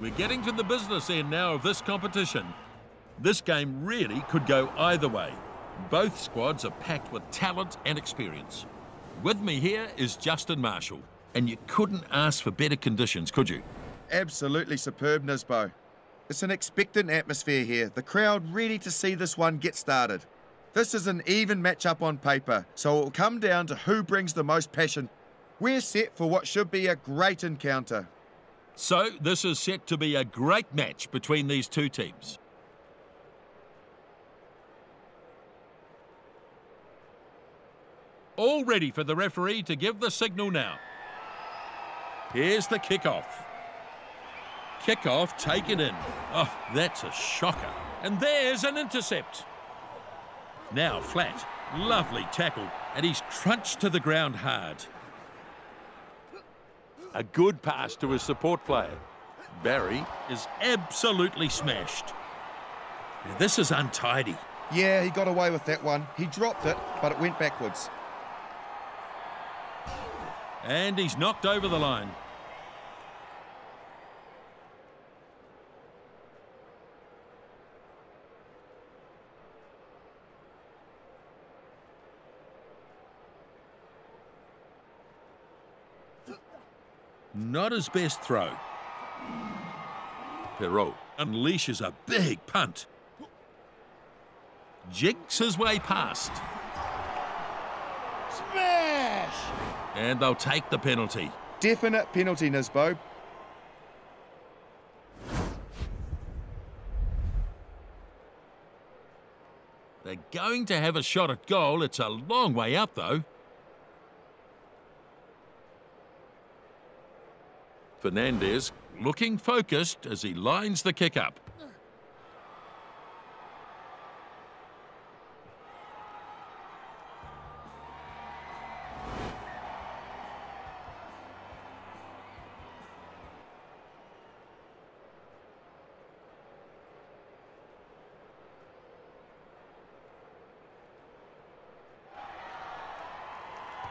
We're getting to the business end now of this competition. This game really could go either way. Both squads are packed with talent and experience. With me here is Justin Marshall, and you couldn't ask for better conditions, could you? Absolutely superb, Nisbo. It's an expectant atmosphere here, the crowd ready to see this one get started. This is an even matchup on paper, so it will come down to who brings the most passion. We're set for what should be a great encounter. So, this is set to be a great match between these two teams. All ready for the referee to give the signal now. Here's the kickoff. Kickoff taken in. Oh, that's a shocker. And there's an intercept. Now flat. Lovely tackle. And he's crunched to the ground hard. A good pass to his support player. Barry is absolutely smashed. Now, this is untidy. Yeah, he got away with that one. He dropped it, but it went backwards. And he's knocked over the line. Not his best throw. Perrault unleashes a big punt. Jigs his way past. Smash! And they'll take the penalty. Definite penalty, Nisbo. They're going to have a shot at goal. It's a long way up, though. Fernandez looking focused as he lines the kick up.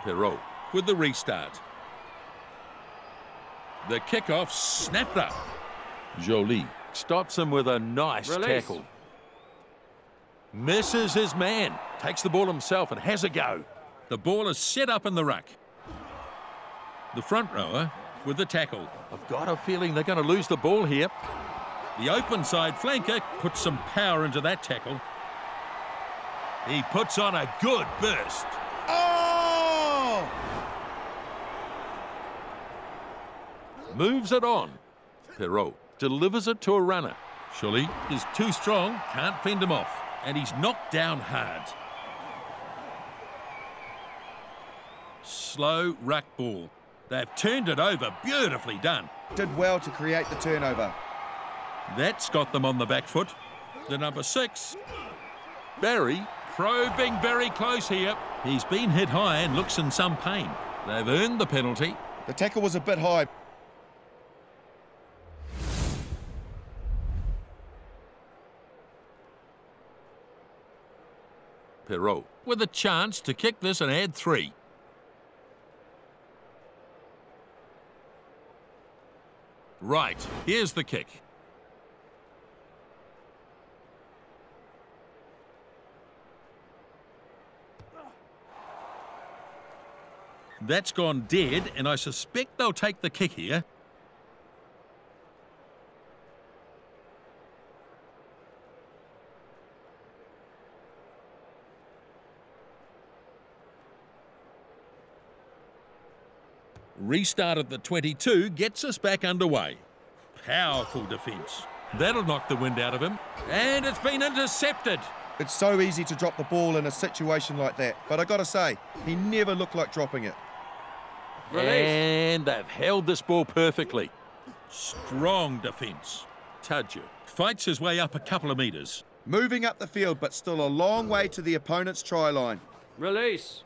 Perrault with the restart. The kickoff snapped up. Jolie stops him with a nice Release. tackle. Misses his man. Takes the ball himself and has a go. The ball is set up in the ruck. The front rower with the tackle. I've got a feeling they're going to lose the ball here. The open side flanker puts some power into that tackle. He puts on a good burst. Oh! Moves it on. Perrault delivers it to a runner. Shully is too strong, can't fend him off, and he's knocked down hard. Slow ruck ball. They've turned it over, beautifully done. Did well to create the turnover. That's got them on the back foot. The number six, Barry, probing very close here. He's been hit high and looks in some pain. They've earned the penalty. The tackle was a bit high. Perrault with a chance to kick this and add three. Right, here's the kick. That's gone dead, and I suspect they'll take the kick here. Restart at the 22 gets us back underway. Powerful defence. That'll knock the wind out of him. And it's been intercepted. It's so easy to drop the ball in a situation like that, but I gotta say, he never looked like dropping it. Release. And they've held this ball perfectly. Strong defence. Tudger fights his way up a couple of metres. Moving up the field, but still a long way to the opponent's try line. Release.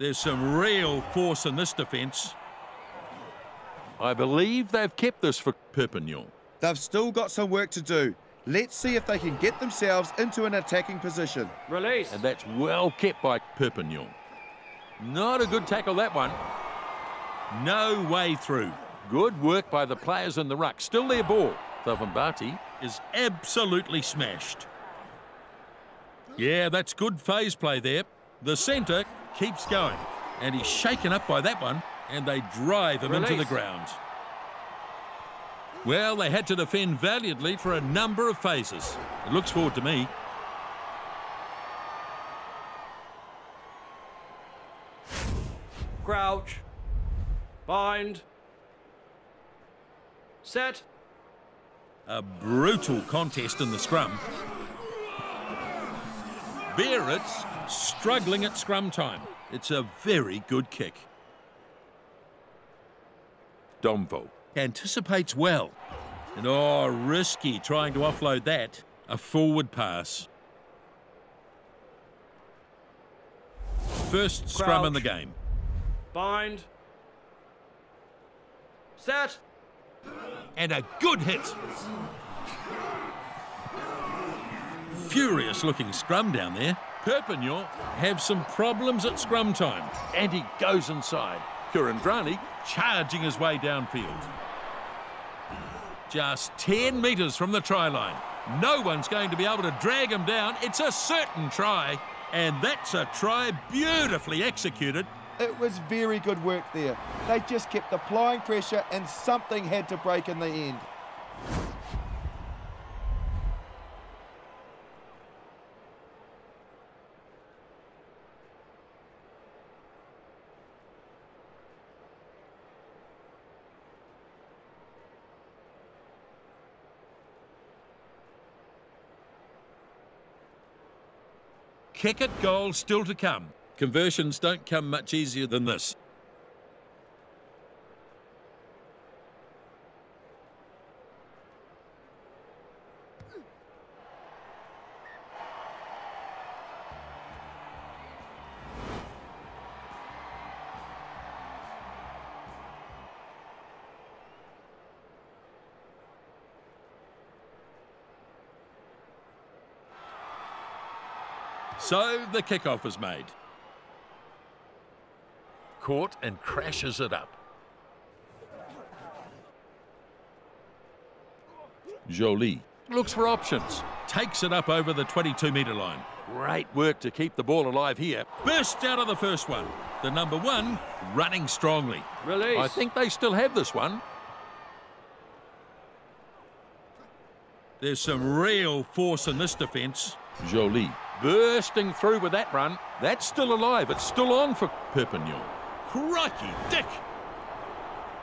There's some real force in this defence. I believe they've kept this for Perpignan. They've still got some work to do. Let's see if they can get themselves into an attacking position. Release. And that's well kept by Perpignan. Not a good tackle, that one. No way through. Good work by the players in the ruck. Still their ball. Thavambati is absolutely smashed. Yeah, that's good phase play there. The centre keeps going. And he's shaken up by that one. And they drive him into the ground. Well, they had to defend valiantly for a number of phases. It looks forward to me. Crouch. Bind. Set. A brutal contest in the scrum. Barrett's struggling at scrum time. It's a very good kick. Domvo anticipates well. And oh, risky trying to offload that. A forward pass. First scrum in the game. Bind. Set. and a good hit. Furious looking scrum down there. Perpignan have some problems at scrum time. And he goes inside. Kurandrani charging his way downfield. Just 10 metres from the try line. No one's going to be able to drag him down. It's a certain try. And that's a try beautifully executed. It was very good work there. They just kept applying pressure and something had to break in the end. Kick it goal still to come. Conversions don't come much easier than this. So the kickoff is made. Caught and crashes it up. Jolie looks for options. Takes it up over the 22 metre line. Great work to keep the ball alive here. Burst out of the first one. The number one running strongly. Release. I think they still have this one. There's some real force in this defence. Jolie bursting through with that run. That's still alive. It's still on for Perpignan. Crikey, Dick!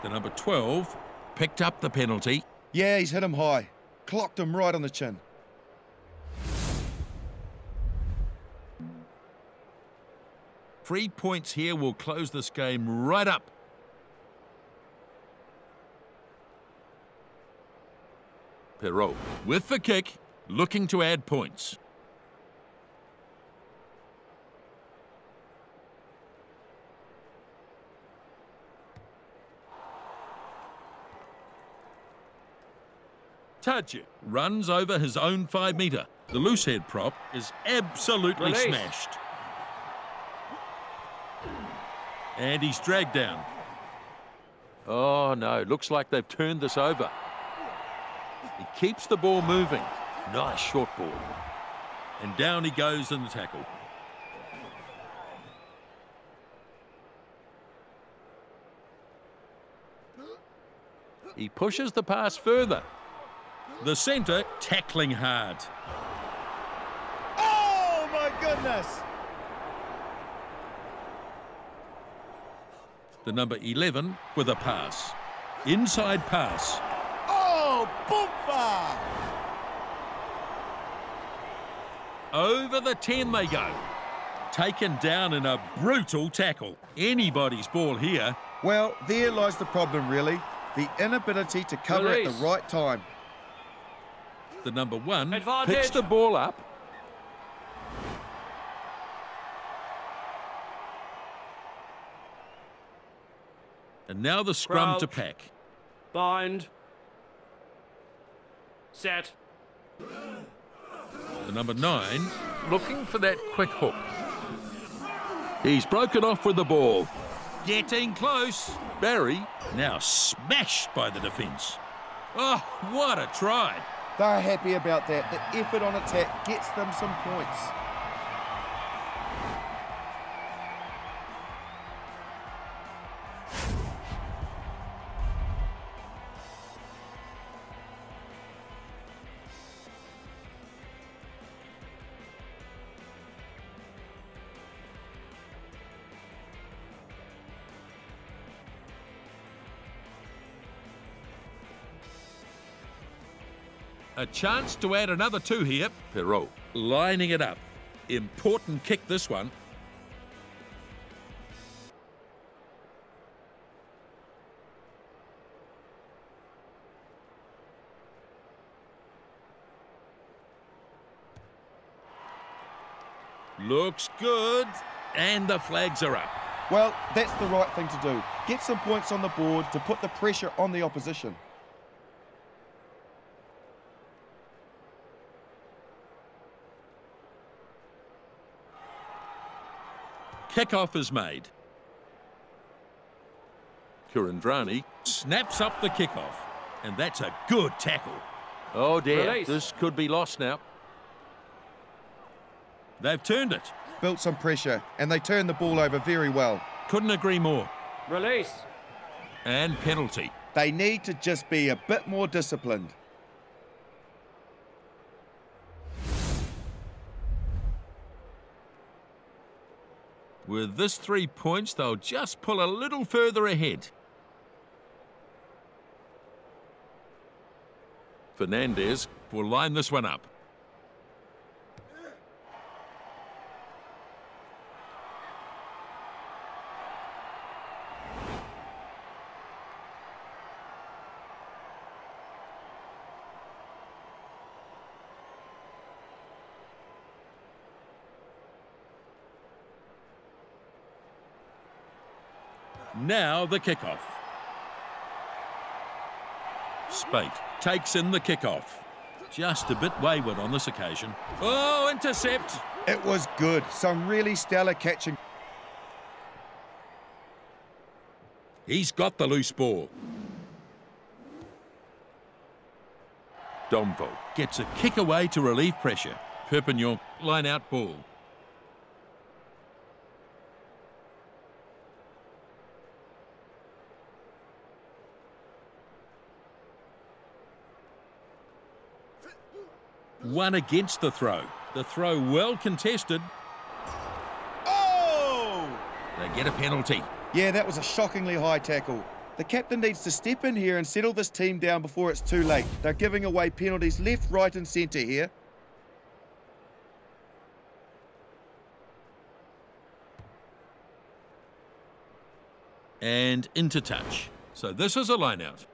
The number 12 picked up the penalty. Yeah, he's hit him high. Clocked him right on the chin. Three points here will close this game right up. Perrault with the kick, looking to add points. Tadje runs over his own five metre. The loose head prop is absolutely Release. smashed. And he's dragged down. Oh no, looks like they've turned this over. He keeps the ball moving. Nice short ball. And down he goes in the tackle. He pushes the pass further. The centre tackling hard. Oh my goodness! The number 11 with a pass. Inside pass. Oh, boomba! Over the 10 they go. Taken down in a brutal tackle. Anybody's ball here. Well, there lies the problem, really. The inability to cover at the right time. The number one Advantage. picks the ball up. And now the scrum to Crouch. pack. Bind. Set. The number nine looking for that quick hook. He's broken off with the ball. Getting close. Barry now smashed by the defence. Oh, what a try. They're happy about that. The effort on attack gets them some points. A chance to add another two here. Perrault lining it up. Important kick this one. Looks good. And the flags are up. Well, that's the right thing to do. Get some points on the board to put the pressure on the opposition. Kickoff is made. Kurandrani snaps up the kickoff. And that's a good tackle. Oh dear, Release. this could be lost now. They've turned it. Built some pressure, and they turned the ball over very well. Couldn't agree more. Release. And penalty. They need to just be a bit more disciplined. With this three points, they'll just pull a little further ahead. Fernandez will line this one up. Now the kickoff. Spate takes in the kickoff. Just a bit wayward on this occasion. Oh, intercept. It was good. Some really stellar catching. He's got the loose ball. Domvo gets a kick away to relieve pressure. Perpignan line out ball. One against the throw. The throw well contested. Oh! They get a penalty. Yeah, that was a shockingly high tackle. The captain needs to step in here and settle this team down before it's too late. They're giving away penalties left, right, and centre here. and into touch. So this is a line out.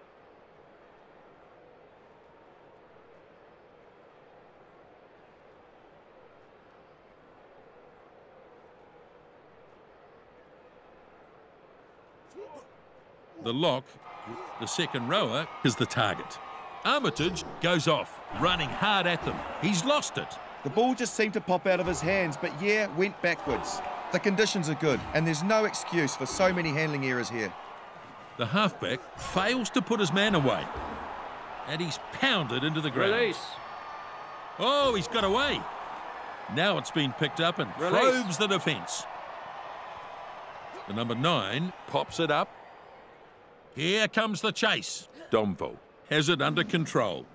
The lock, the second rower, is the target. Armitage goes off, running hard at them. He's lost it. The ball just seemed to pop out of his hands, but yeah, went backwards. The conditions are good, and there's no excuse for so many handling errors here. The halfback fails to put his man away. And he's pounded into the ground. Release. Oh, he's got away. Now it's been picked up and Release. probes the defence. The number nine pops it up. Here comes the chase. Domvo has it under control.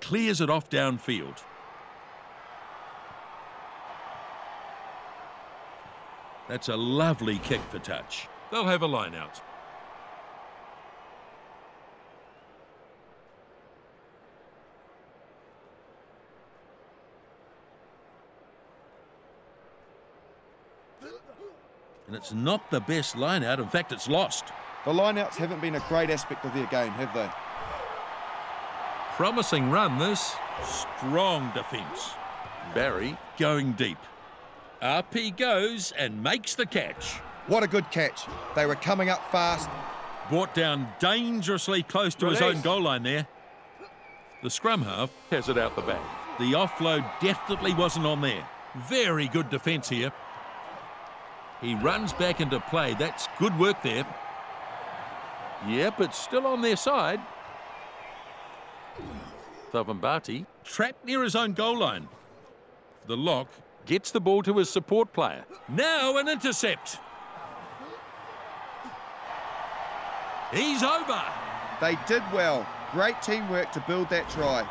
Clears it off downfield. That's a lovely kick for touch. They'll have a line out. And it's not the best line out. In fact, it's lost. The lineouts haven't been a great aspect of their game, have they? Promising run this. Strong defence. Barry going deep. Up he goes and makes the catch. What a good catch. They were coming up fast. Brought down dangerously close to his own goal line there. The scrum half has it out the back. The offload definitely wasn't on there. Very good defence here. He runs back into play. That's good work there. Yep, it's still on their side. Thavambati trapped near his own goal line. The lock gets the ball to his support player. Now an intercept. He's over. They did well. Great teamwork to build that try.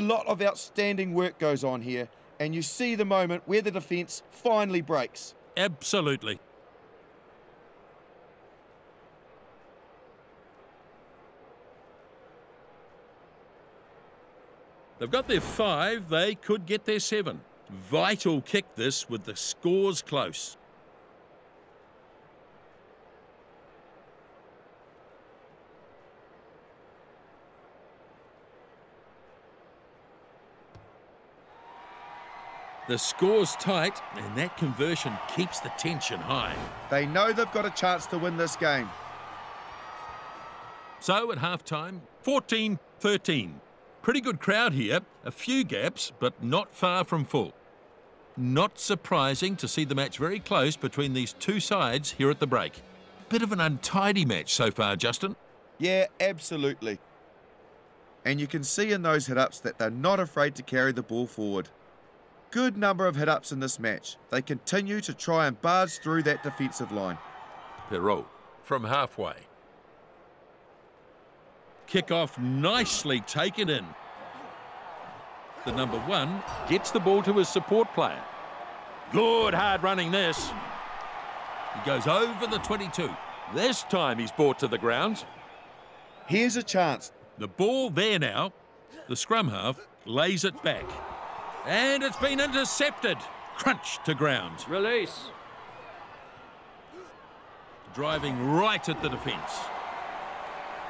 A lot of outstanding work goes on here, and you see the moment where the defence finally breaks. Absolutely. They've got their five, they could get their seven. Vital kick this with the scores close. The score's tight, and that conversion keeps the tension high. They know they've got a chance to win this game. So at half time, 14 13. Pretty good crowd here, a few gaps, but not far from full. Not surprising to see the match very close between these two sides here at the break. Bit of an untidy match so far, Justin. Yeah, absolutely. And you can see in those hit ups that they're not afraid to carry the ball forward. Good number of hit ups in this match. They continue to try and barge through that defensive line. Perrault from halfway. Kick off nicely taken in. The number one gets the ball to his support player. Good hard running this. He goes over the 22. This time he's brought to the ground. Here's a chance. The ball there now. The scrum half lays it back. And it's been intercepted. Crunch to ground. Release. Driving right at the defence.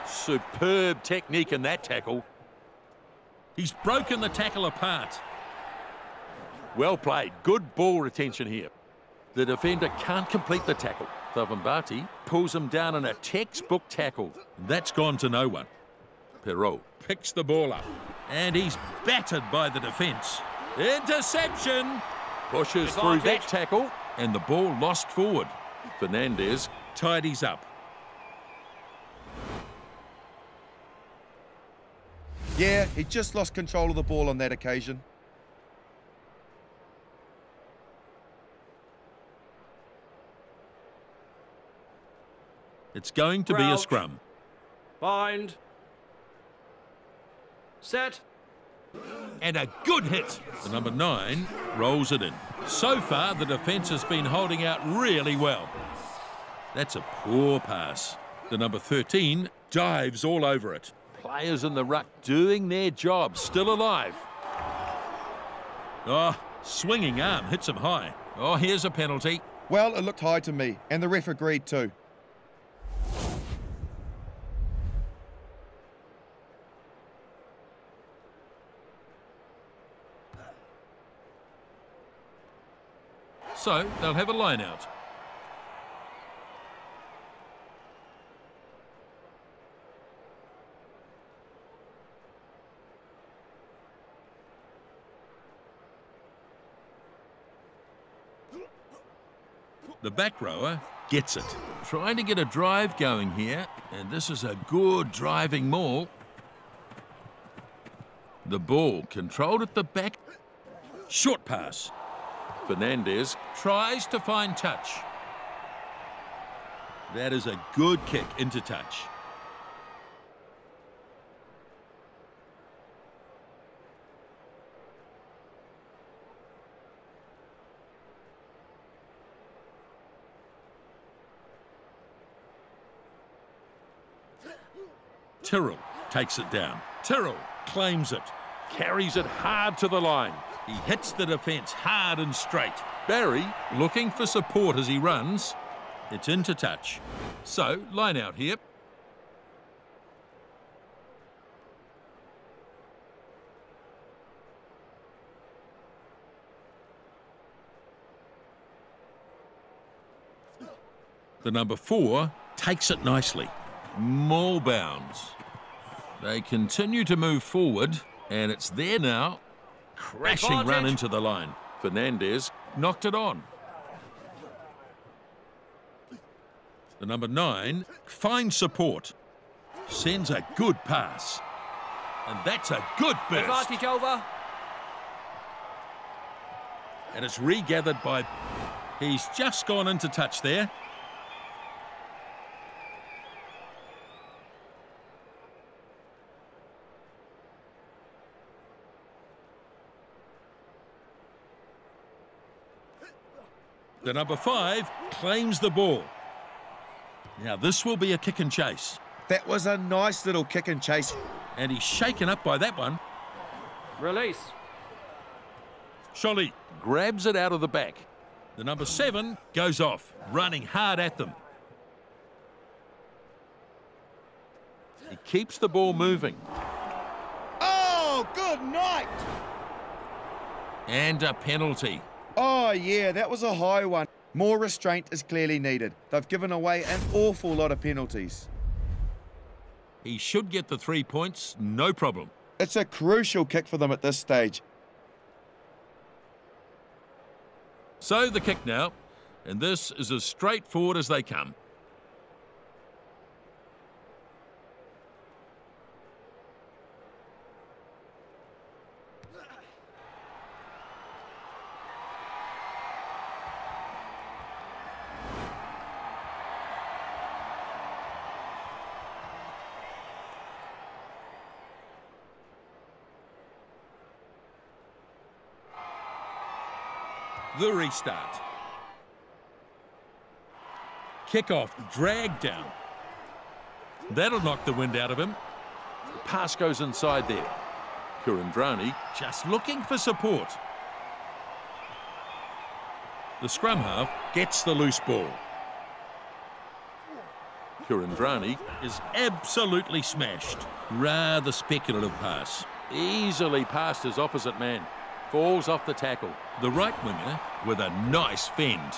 Superb technique in that tackle. He's broken the tackle apart. Well played. Good ball retention here. The defender can't complete the tackle. Thavambati pulls him down in a textbook tackle. That's gone to no one. Perrault picks the ball up. And he's battered by the defence. Interception! Pushes through that tackle and the ball lost forward. Fernandez tidies up. Yeah, he just lost control of the ball on that occasion. It's going to be a scrum. Bind. Set. And a good hit. The number nine rolls it in. So far, the defence has been holding out really well. That's a poor pass. The number 13 dives all over it. Players in the ruck doing their job, still alive. Oh, swinging arm hits him high. Oh, here's a penalty. Well, it looked high to me, and the ref agreed too. So they'll have a line out. The back rower gets it. Trying to get a drive going here, and this is a good driving maul. The ball controlled at the back. Short pass. Fernandez tries to find touch. That is a good kick into touch. Tyrrell takes it down. Tyrrell claims it, carries it hard to the line. He hits the defence hard and straight. Barry looking for support as he runs. It's into touch. So, line out here. The number four takes it nicely. More bounds. They continue to move forward, and it's there now. Crashing run into the line. Fernandez knocked it on. The number nine finds support. Sends a good pass. And that's a good burst. Advantage over. And it's regathered by... He's just gone into touch there. The number five claims the ball. Now, this will be a kick and chase. That was a nice little kick and chase. And he's shaken up by that one. Release. Sholly grabs it out of the back. The number seven goes off, running hard at them. He keeps the ball moving. Oh, good night. And a penalty. Oh, yeah, that was a high one. More restraint is clearly needed. They've given away an awful lot of penalties. He should get the three points, no problem. It's a crucial kick for them at this stage. So the kick now, and this is as straightforward as they come. The restart. Kickoff, drag down. That'll knock the wind out of him. The pass goes inside there. Kurandrani just looking for support. The scrum half gets the loose ball. Kurandrani is absolutely smashed. Rather speculative pass. Easily past his opposite man. Falls off the tackle. The right winger with a nice fend.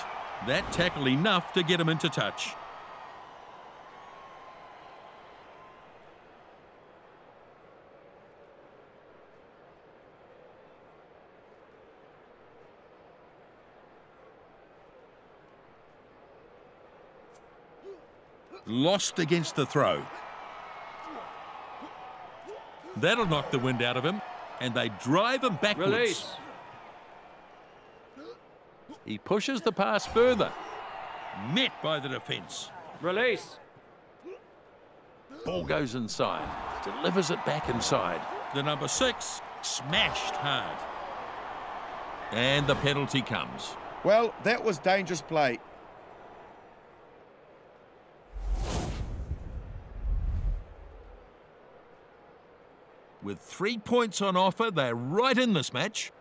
That tackle enough to get him into touch. Lost against the throw. That'll knock the wind out of him, and they drive him backwards. Release. He pushes the pass further. Met by the defence. Release. Ball goes inside. Delivers it back inside. The number six smashed hard. And the penalty comes. Well, that was dangerous play. With three points on offer, they're right in this match.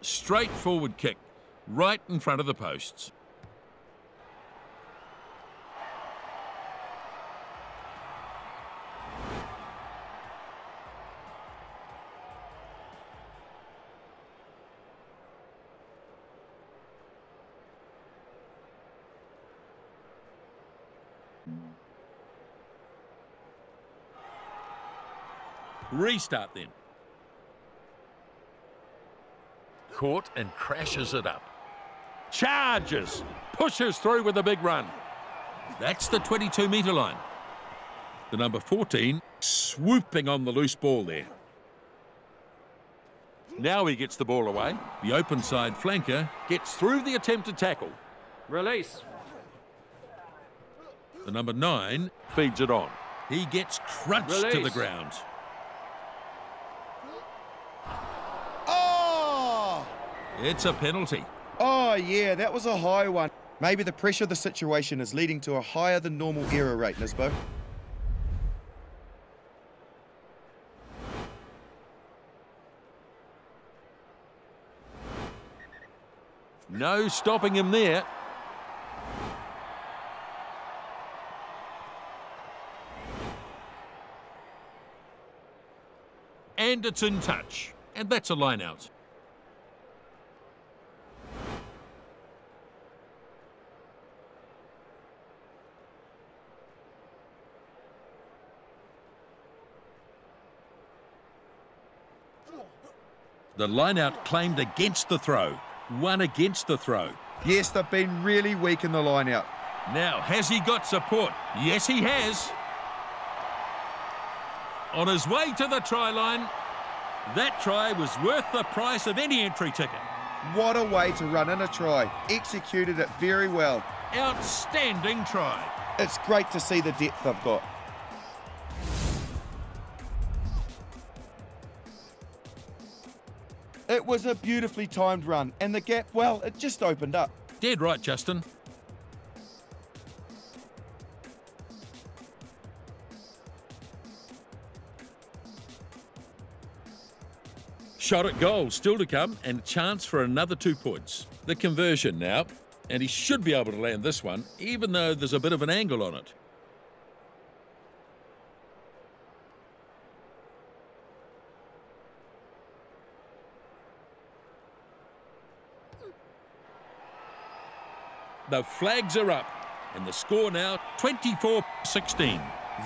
Straightforward kick, right in front of the posts. Restart then. Caught and crashes it up. Charges. Pushes through with a big run. That's the 22 metre line. The number 14 swooping on the loose ball there. Now he gets the ball away. The open side flanker gets through the attempted tackle. Release. The number nine feeds it on. He gets crunched to the Release. ground. It's a penalty. Oh, yeah, that was a high one. Maybe the pressure of the situation is leading to a higher than normal error rate, Nisbo. No stopping him there. And it's in touch. And that's a line out. The line-out claimed against the throw. One against the throw. Yes, they've been really weak in the line out. Now, has he got support? Yes, he has. On his way to the try line, that try was worth the price of any entry ticket. What a way to run in a try. Executed it very well. Outstanding try. It's great to see the depth they've got. It was a beautifully timed run, and the gap, well, it just opened up. Dead right, Justin. Shot at goal still to come and chance for another two points. The conversion now, and he should be able to land this one, even though there's a bit of an angle on it. The flags are up, and the score now 24 16.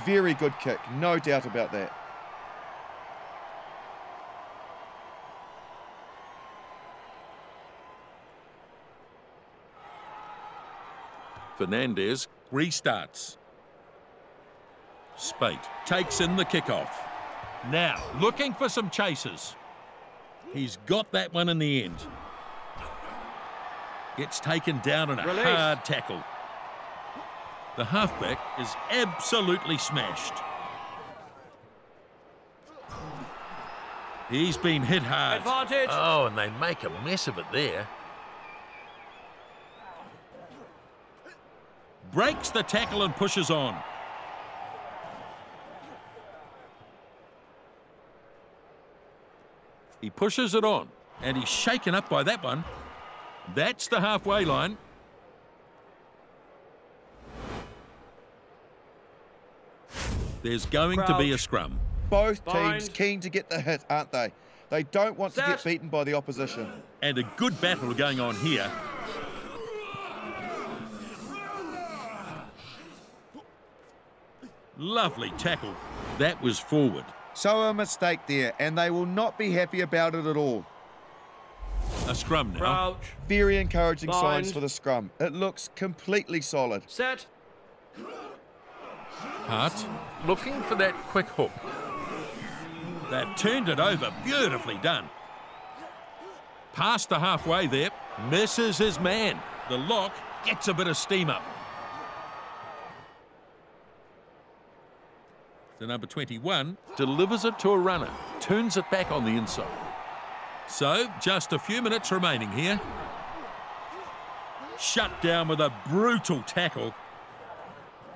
Very good kick, no doubt about that. Fernandez restarts. Spate takes in the kickoff. Now, looking for some chases. He's got that one in the end. Gets taken down in a Release. hard tackle. The halfback is absolutely smashed. He's been hit hard. Advantage. Oh, and they make a mess of it there. Breaks the tackle and pushes on. He pushes it on, and he's shaken up by that one. That's the halfway line. There's going to be a scrum. Both teams keen to get the hit, aren't they? They don't want to get beaten by the opposition. And a good battle going on here. Lovely tackle. That was forward. So a mistake there, and they will not be happy about it at all. A scrum now. Crouch. Very encouraging signs for the scrum. It looks completely solid. Set. Hart looking for that quick hook. They've turned it over. Beautifully done. Past the halfway there. Misses his man. The lock gets a bit of steam up. The number 21 delivers it to a runner. Turns it back on the inside. So, just a few minutes remaining here. Shut down with a brutal tackle.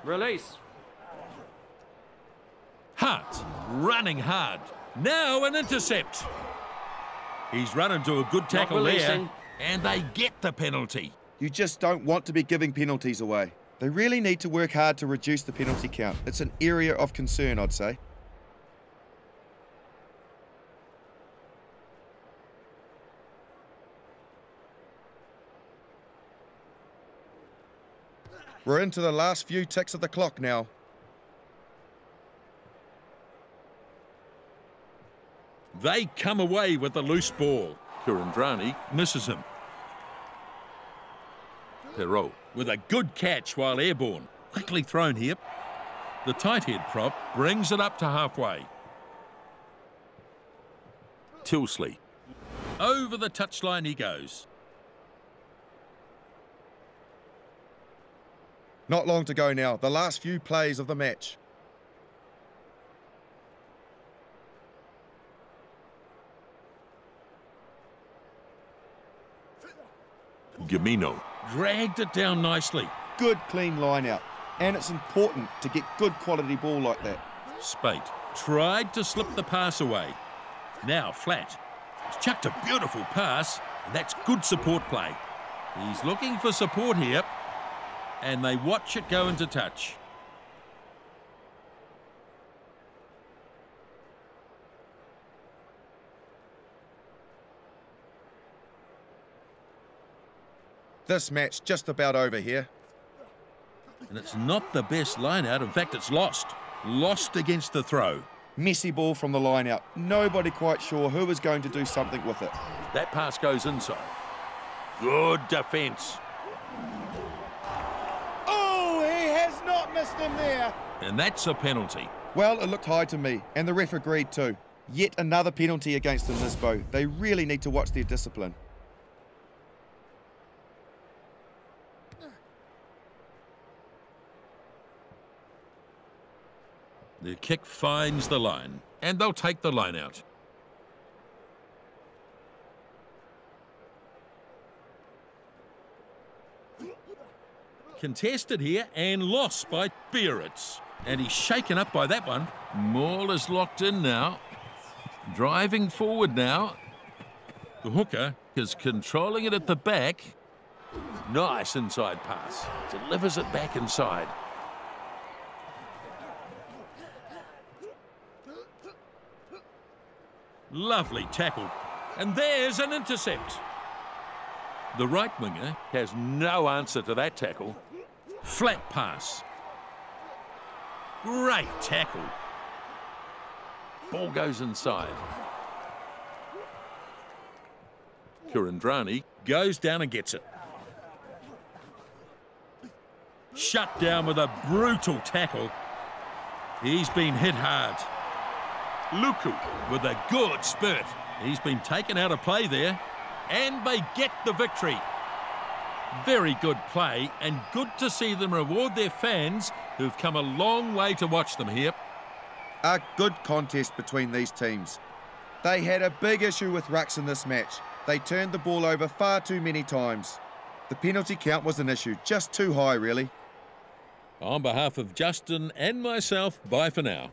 Release. Hart running hard. Now an intercept. He's run into a good tackle there, and they get the penalty. You just don't want to be giving penalties away. They really need to work hard to reduce the penalty count. It's an area of concern, I'd say. We're into the last few ticks of the clock now. They come away with the loose ball. Kurandrani misses him. Perrault with a good catch while airborne. Quickly thrown here. The tight head prop brings it up to halfway. Tilsley. Over the touchline he goes. Not long to go now. The last few plays of the match. Gamino dragged it down nicely. Good clean line out. And it's important to get good quality ball like that. Spate tried to slip the pass away. Now flat. He's chucked a beautiful pass, and that's good support play. He's looking for support here, and they watch it go into touch. This match just about over here. And it's not the best line out. In fact, it's lost. Lost against the throw. Messy ball from the line out. Nobody quite sure who was going to do something with it. That pass goes inside. Good defence. Missed him there. And that's a penalty. Well, it looked high to me, and the ref agreed too. Yet another penalty against the Nisbo. They really need to watch their discipline. The kick finds the line, and they'll take the line out. Contested here and lost by Biarritz. And he's shaken up by that one. Maul is locked in now. Driving forward now. The hooker is controlling it at the back. Nice inside pass. Delivers it back inside. Lovely tackle. And there's an intercept. The right winger has no answer to that tackle. Flat pass. Great tackle. Ball goes inside. Kurandrani goes down and gets it. Shut down with a brutal tackle. He's been hit hard. Luku with a good spurt. He's been taken out of play there. And they get the victory. Very good play and good to see them reward their fans who've come a long way to watch them here. A good contest between these teams. They had a big issue with rucks in this match. They turned the ball over far too many times. The penalty count was an issue, just too high really. On behalf of Justin and myself, bye for now.